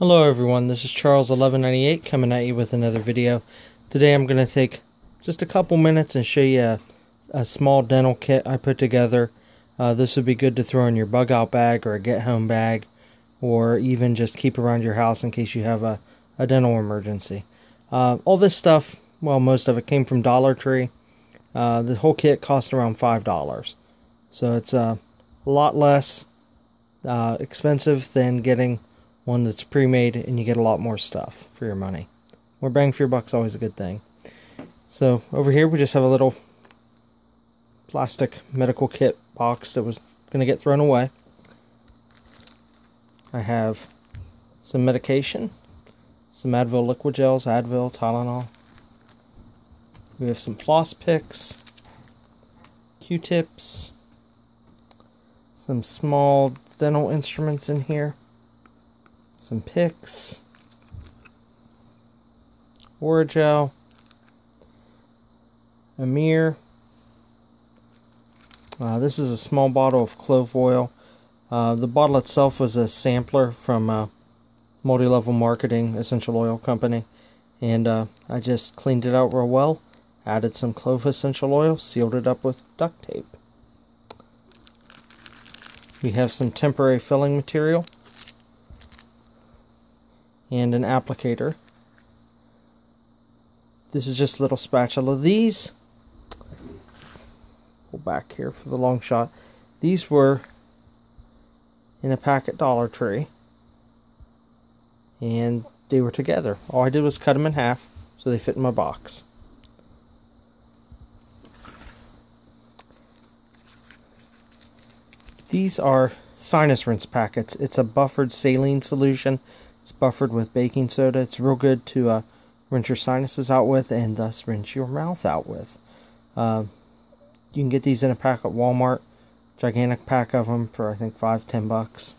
Hello everyone, this is Charles1198 coming at you with another video. Today I'm going to take just a couple minutes and show you a, a small dental kit I put together. Uh, this would be good to throw in your bug out bag or a get home bag or even just keep around your house in case you have a, a dental emergency. Uh, all this stuff, well most of it came from Dollar Tree. Uh, the whole kit cost around $5. So it's uh, a lot less uh, expensive than getting one that's pre-made and you get a lot more stuff for your money. More bang for your buck is always a good thing. So over here we just have a little plastic medical kit box that was going to get thrown away. I have some medication, some Advil liquid gels, Advil, Tylenol. We have some floss picks, Q-tips, some small dental instruments in here some picks, Orajel, a mirror. Uh, this is a small bottle of clove oil. Uh, the bottle itself was a sampler from uh, Multi-Level Marketing Essential Oil Company. And uh, I just cleaned it out real well, added some clove essential oil, sealed it up with duct tape. We have some temporary filling material and an applicator. This is just a little spatula. Of these, pull back here for the long shot. These were in a pack at Dollar Tree. And they were together. All I did was cut them in half so they fit in my box. These are sinus rinse packets. It's a buffered saline solution it's buffered with baking soda. It's real good to uh, rinse your sinuses out with and thus rinse your mouth out with. Uh, you can get these in a pack at Walmart. Gigantic pack of them for I think five, ten bucks.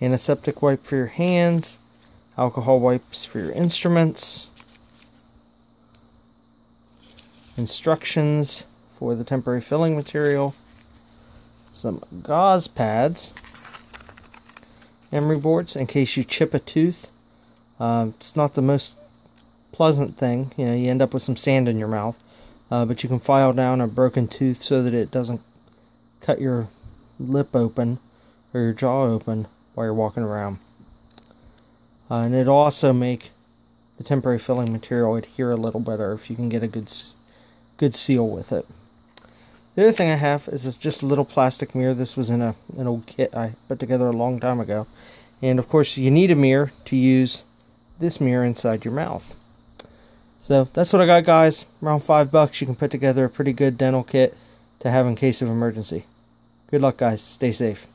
Antiseptic wipe for your hands. Alcohol wipes for your instruments. Instructions for the temporary filling material. Some gauze pads emery boards in case you chip a tooth. Uh, it's not the most pleasant thing. You know, you end up with some sand in your mouth. Uh, but you can file down a broken tooth so that it doesn't cut your lip open or your jaw open while you're walking around. Uh, and it'll also make the temporary filling material adhere a little better if you can get a good good seal with it. The other thing I have is this just a little plastic mirror. This was in a an old kit I put together a long time ago. And of course you need a mirror to use this mirror inside your mouth. So that's what I got guys. Around five bucks you can put together a pretty good dental kit to have in case of emergency. Good luck guys. Stay safe.